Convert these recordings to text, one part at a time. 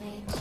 Rampage.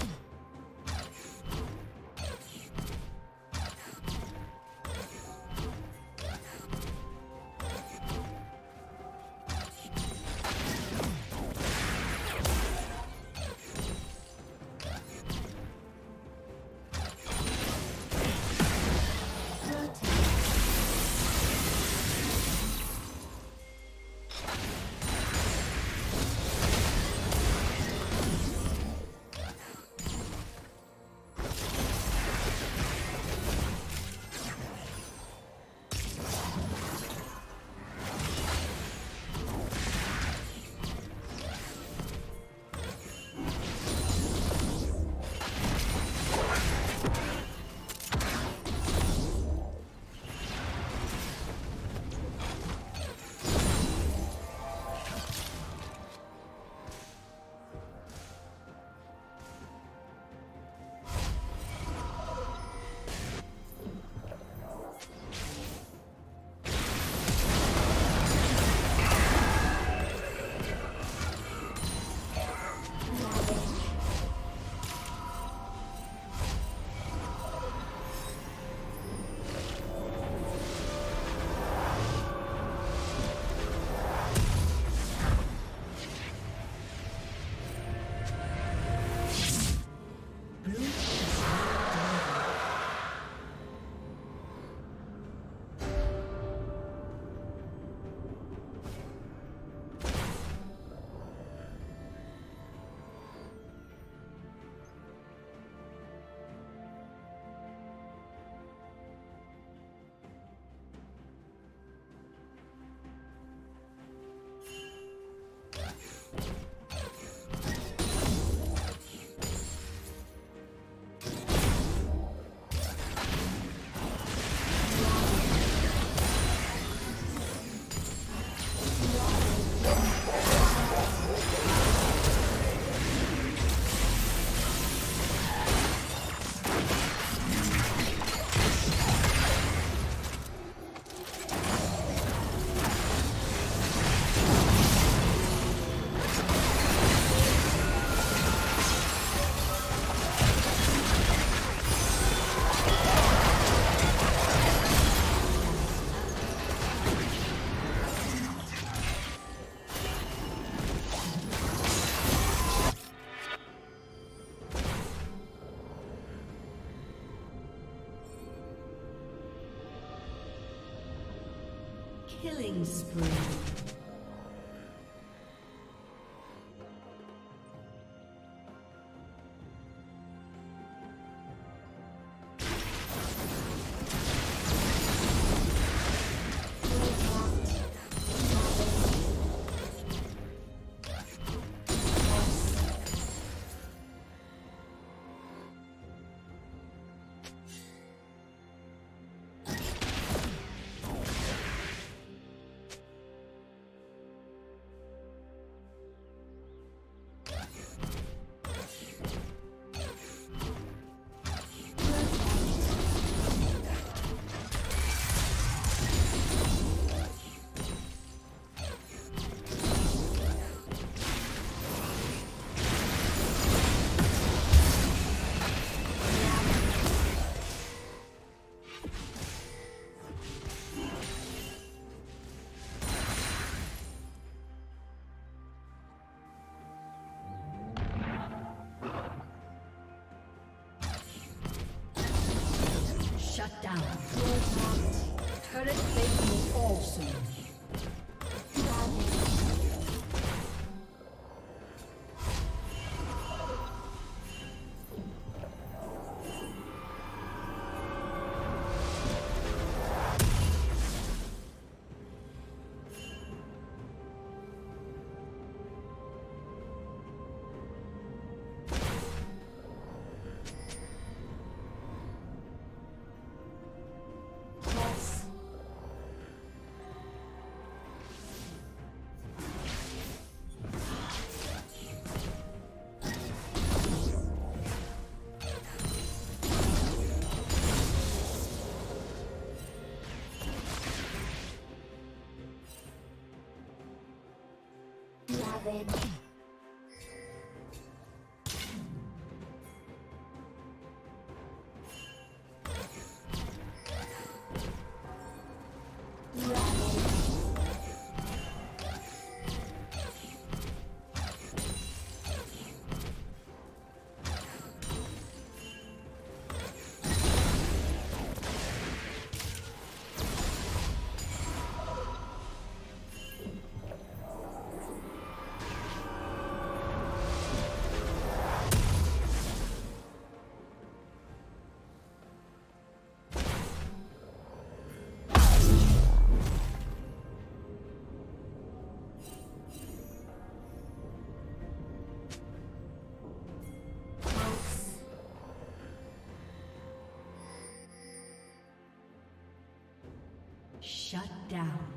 Killing spree. Rampage. Down.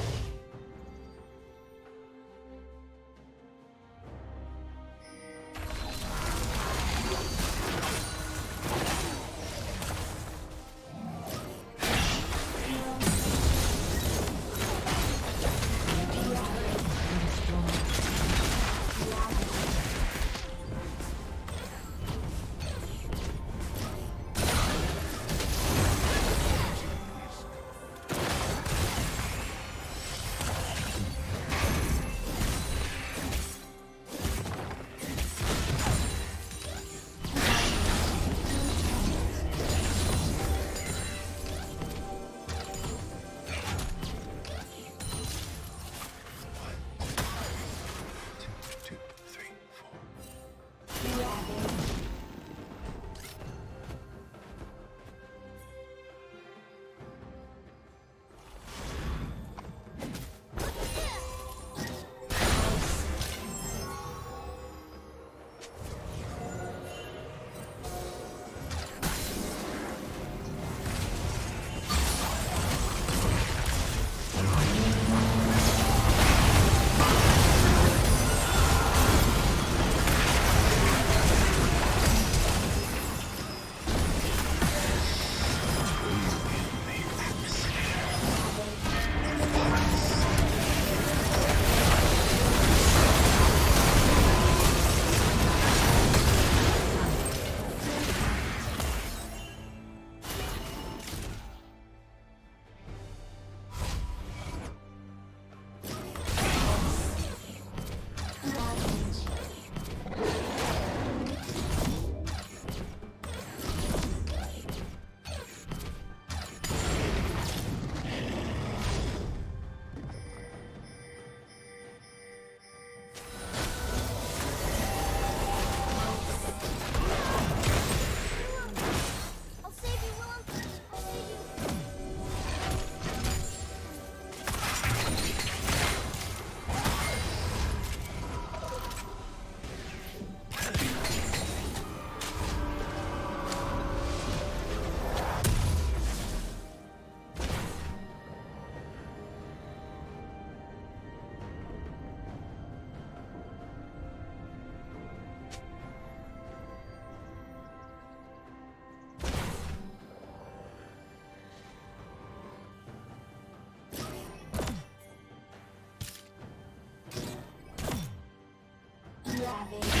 Thank you.